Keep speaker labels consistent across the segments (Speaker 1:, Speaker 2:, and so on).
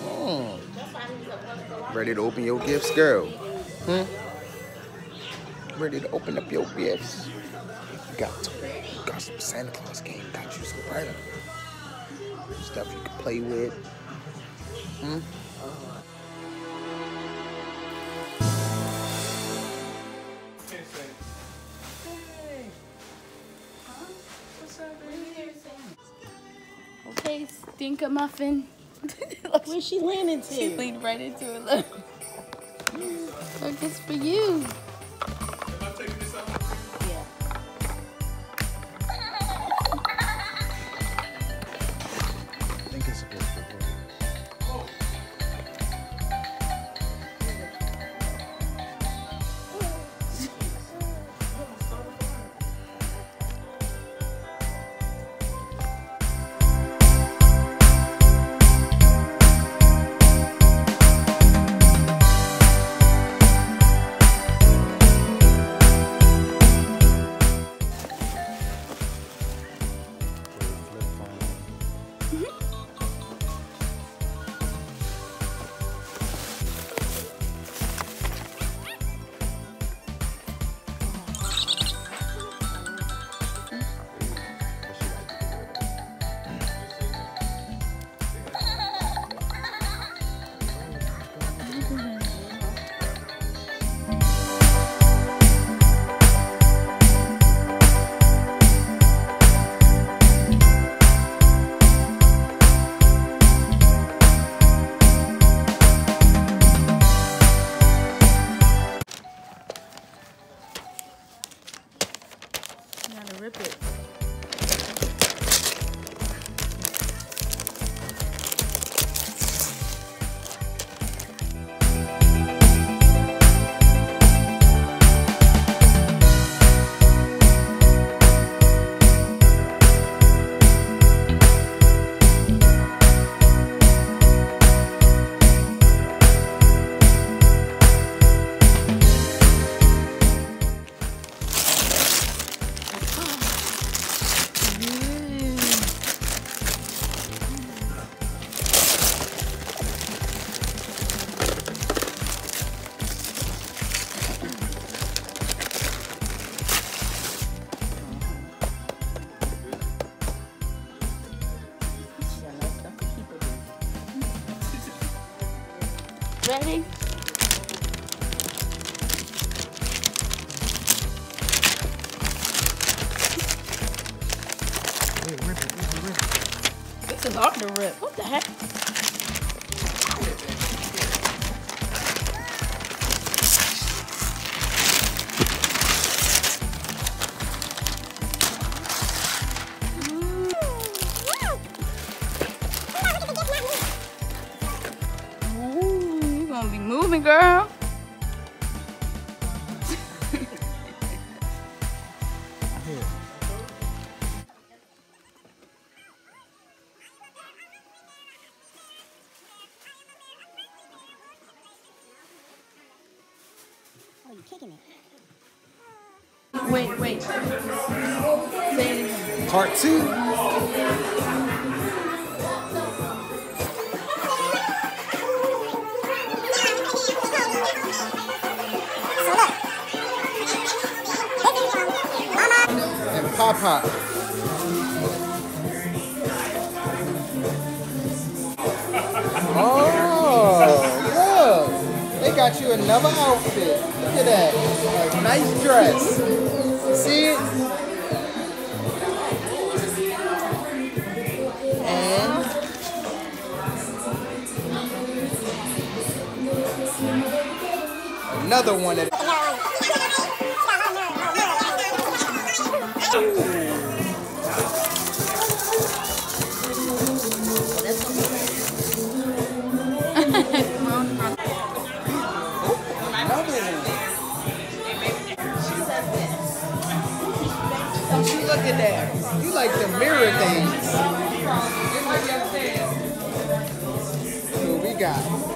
Speaker 1: Hmm. Ready to open your gifts, girl? Hmm? Ready to open up your gifts? Got to. You got some Santa Claus game. Got you some random stuff you can play with. Hmm?
Speaker 2: Okay, stinker muffin.
Speaker 3: Where's she landing to?
Speaker 2: She leaned right into it. Look. Look, it's for you. Ready?
Speaker 1: Wait, rip it, rip it, rip it.
Speaker 2: This is hard to rip. You
Speaker 3: kicking it.
Speaker 2: Wait, wait. Say it again.
Speaker 1: Part two. And Papa. Got you another outfit. Look at that. A nice dress. See it? And another one that So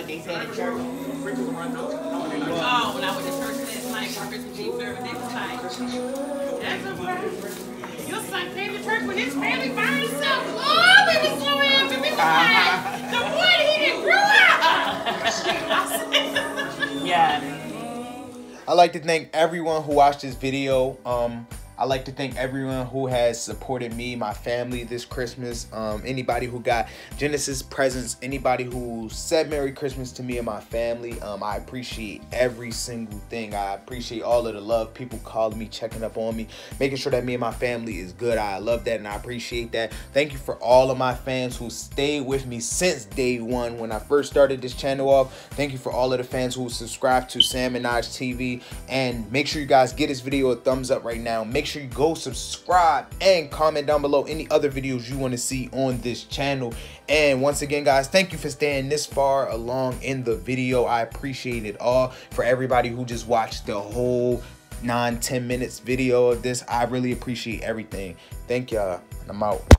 Speaker 4: what they said at church?
Speaker 5: Oh, when I went to church last night for Christmas Eve service, they was like, that's okay. Your son came to church with his family by himself. Oh, they was so happy. They was like, the boy, he didn't grow up.
Speaker 4: Yeah.
Speaker 1: I like to thank everyone who watched this video. Um, I like to thank everyone who has supported me, my family this Christmas. Um, anybody who got Genesis presents, anybody who said Merry Christmas to me and my family. Um, I appreciate every single thing. I appreciate all of the love, people calling me, checking up on me, making sure that me and my family is good. I love that and I appreciate that. Thank you for all of my fans who stayed with me since day one when I first started this channel off. Thank you for all of the fans who subscribed to Sam and Naj TV. And make sure you guys get this video a thumbs up right now. Make sure you go subscribe and comment down below any other videos you want to see on this channel. And once again, guys, thank you for staying this far along in the video. I appreciate it all. For everybody who just watched the whole 9 10 minutes video of this, I really appreciate everything. Thank y'all. I'm out.